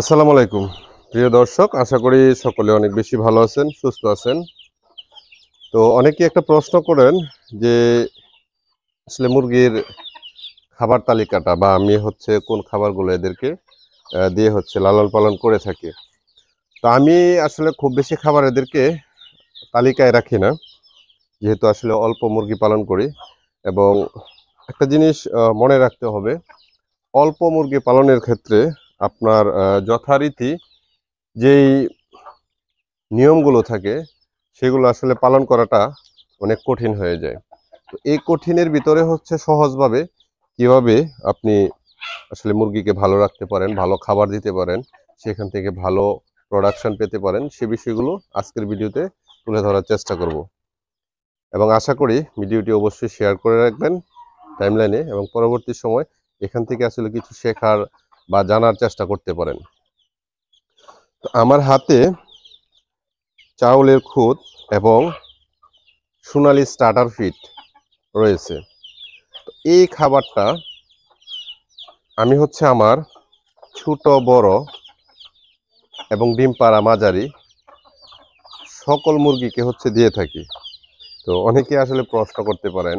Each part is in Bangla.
আসসালামু আলাইকুম। প্রিয় দর্শক, আশা করি সকলে অনেক বেশি ভালো আছেন, সুস্থ আছেন। তো অনেকে একটা প্রশ্ন করেন যে, আসলে মুরগির খাবার তালিকাটা বা আমি হচ্ছে কোন খাবারগুলো এদেরকে দিয়ে হচ্ছে লালন পালন করে থাকি। তো আমি আসলে খুব বেশি খাবার এদেরকে তালিকায় রাখি না, যেহেতু আসলে অল্প মুরগি পালন করি। এবং একটা জিনিস মনে রাখতে হবে, অল্প মুরগি পালনের ক্ষেত্রে আপনার যথারীতি যেই নিয়মগুলো থাকে, সেগুলো আসলে পালন করাটা অনেক কঠিন হয়ে যায়। তো এই কঠিনের ভিতরে হচ্ছে সহজভাবে কীভাবে আপনি আসলে মুরগিকে ভালো রাখতে পারেন, ভালো খাবার দিতে পারেন, সেখান থেকে ভালো প্রোডাকশন পেতে পারেন, সে বিষয়গুলো আজকের ভিডিওতে তুলে ধরার চেষ্টা করব। এবং আশা করি ভিডিওটি অবশ্যই শেয়ার করে রাখবেন টাইমলাইনে এবং পরবর্তী সময় এখান থেকে আসলে কিছু শেখার বা জানার চেষ্টা করতে পারেন। তো আমার হাতে চাউলের খুদ এবং সোনালি স্টার্টার ফিট রয়েছে। তো এই খাবারটা আমি হচ্ছে আমার ছোট, বড় এবং ডিম পাড়া মাঝারি সকল মুরগিকে হচ্ছে দিয়ে থাকি। তো অনেকে আসলে প্রশ্ন করতে পারেন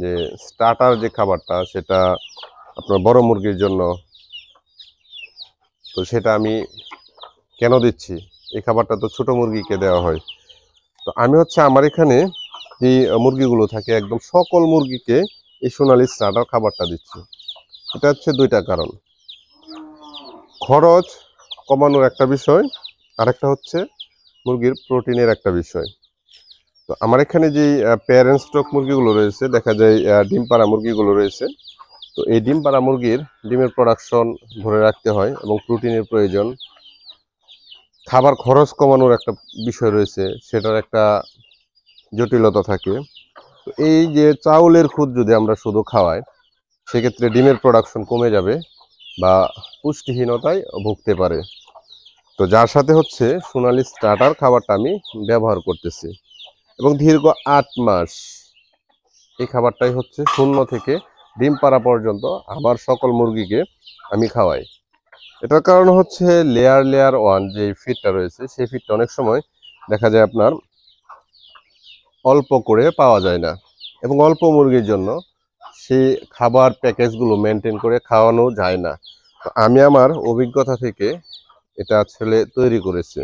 যে স্টার্টার যে খাবারটা, সেটা আপনার বড় মুরগির জন্য তো সেটা আমি কেন দিচ্ছি? এই খাবারটা তো ছোট মুরগিকে দেওয়া হয়। তো আমি হচ্ছে আমার এখানে যে মুরগিগুলো থাকে, একদম সকল মুরগিকে এই সোনালি স্টার্টার খাবারটা দিচ্ছি। এটা হচ্ছে দুইটা কারণ। খরচ কমানোর একটা বিষয়, আরেকটা হচ্ছে মুরগির প্রোটিনের একটা বিষয়। তো আমার এখানে যে প্যারেন্ট স্টক মুরগিগুলো রয়েছে, দেখা যায় ডিম পাড়া মুরগিগুলো রয়েছে তো এই ডিম পাড়া মুরগির ডিমের প্রোডাকশন ধরে রাখতে হয় এবং প্রোটিনের প্রয়োজন। খাবার খরচ কমানোর একটা বিষয় রয়েছে, সেটার একটা জটিলতা থাকে। তো এই যে চাউলের খুদ যদি আমরা শুধু খাওয়াই, সেক্ষেত্রে ডিমের প্রোডাকশন কমে যাবে বা পুষ্টিহীনতায় ভুগতে পারে। তো যার সাথে হচ্ছে সোনালি স্টার্টার খাবারটা আমি ব্যবহার করতেছি। এবং দীর্ঘ আট মাস এই খাবারটাই হচ্ছে শূন্য থেকে ডিম পাড়া পর্যন্ত আমার সকল মুরগিকে আমি খাওয়াই। এটার কারণ হচ্ছে লেয়ার লেয়ার ওয়ান যে ফিডটা রয়েছে, সেই ফিডটা অনেক সময় দেখা যায় আপনার অল্প করে পাওয়া যায় না এবং অল্প মুরগির জন্য সেই খাবার প্যাকেজগুলো মেনটেন করে খাওয়ানো যায় না। আমি আমার অভিজ্ঞতা থেকে এটা আসলে তৈরি করেছি।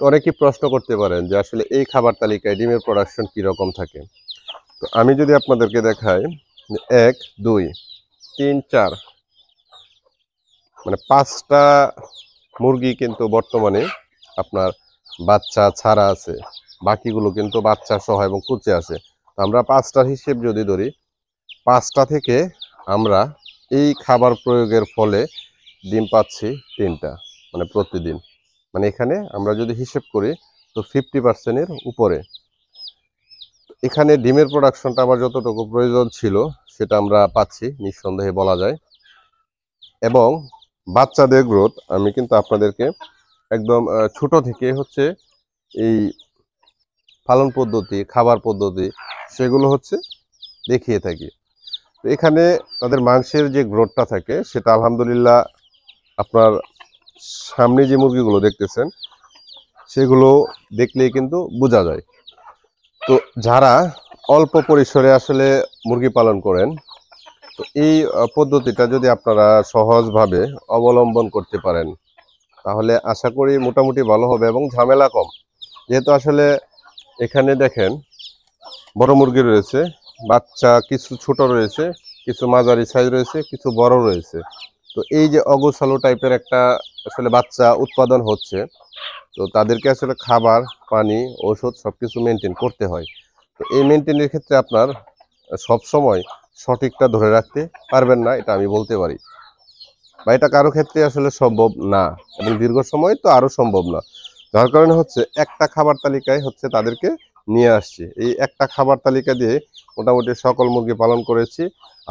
অনেকেই প্রশ্ন করতে পারেন যে আসলে এই খাবার তালিকায় ডিমের প্রোডাকশন কীরকম থাকে? তো আমি যদি আপনাদেরকে দেখাই এক, দুই, তিন, চার। মানে পাঁচটা মুরগি কিন্তু বর্তমানে আপনার বাচ্চা ছাড়া আছে। বাকিগুলো কিন্তু বাচ্চা সহ এবং কুচে আছে। তো আমরা পাঁচটার হিসেব যদি ধরি, পাঁচটা থেকে আমরা এই খাবার প্রয়োগের ফলে ডিম পাচ্ছি তিনটা মানে প্রতিদিন। মানে এখানে আমরা যদি হিসেব করি, তো ফিফটি পার্সেন্টের উপরে। এখানে ডিমের প্রোডাকশনটা আমার যতটুকু প্রয়োজন ছিল, সেটা আমরা পাচ্ছি, নিঃসন্দেহে বলা যায়। এবং বাচ্চাদের গ্রোথ আমি কিন্তু আপনাদেরকে একদম ছোট থেকে হচ্ছে এই পালন পদ্ধতি, খাবার পদ্ধতি, সেগুলো হচ্ছে দেখিয়ে থাকি। তো এখানে তাদের মাংসের যে গ্রোথটা থাকে, সেটা আলহামদুলিল্লাহ আপনার সামনে যে মুরগিগুলো দেখতেছেন, সেগুলো দেখলেই কিন্তু বোঝা যায়। তো যারা অল্প পরিসরে আসলে মুরগি পালন করেন, তো এই পদ্ধতিটা যদি আপনারা সহজভাবে অবলম্বন করতে পারেন, তাহলে আশা করি মোটামুটি ভালো হবে এবং ঝামেলা কম। যেহেতু আসলে এখানে দেখেন বড় মুরগি রয়েছে, বাচ্চা কিছু ছোট রয়েছে, কিছু মাঝারি সাইজ রয়েছে, কিছু বড় রয়েছে। তো এই যে অগোছালো টাইপের একটা আসলে বাচ্চা উৎপাদন হচ্ছে, তো তাদেরকে আসলে খাবার, পানি ওষুধ সব কিছু মেনটেন করতে হয়। তো এই মেনটেনের ক্ষেত্রে আপনার সব সময় সঠিকটা ধরে রাখতে পারবেন না, এটা আমি বলতে পারি। বা এটা কারও ক্ষেত্রে আসলে সম্ভব না, এবং দীর্ঘ সময় তো আরও সম্ভব না। যার কারণে হচ্ছে একটা খাবার তালিকায় হচ্ছে তাদেরকে নিয়ে আসছি। এই একটা খাবার তালিকা দিয়ে মোটামুটি সকল মুরগি পালন করেছি।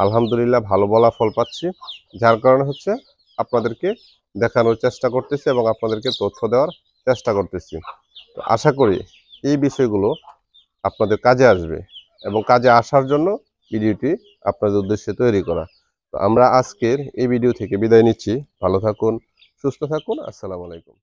আলহামদুলিল্লাহ ভালো বলা ফল পাচ্ছি। যার কারণে হচ্ছে আপনাদেরকে দেখানোর চেষ্টা করতেছি এবং আপনাদেরকে তথ্য দেওয়ার চেষ্টা করতেছি। তো আশা করি এই বিষয়গুলো আপনাদের কাজে আসবে এবং কাজে আসার জন্য ভিডিওটি আপনাদের উদ্দেশ্যে তৈরি করা। তো আমরা আজকের এই ভিডিও থেকে বিদায় নিচ্ছি। ভালো থাকুন, সুস্থ থাকুন। আসসালামু আলাইকুম।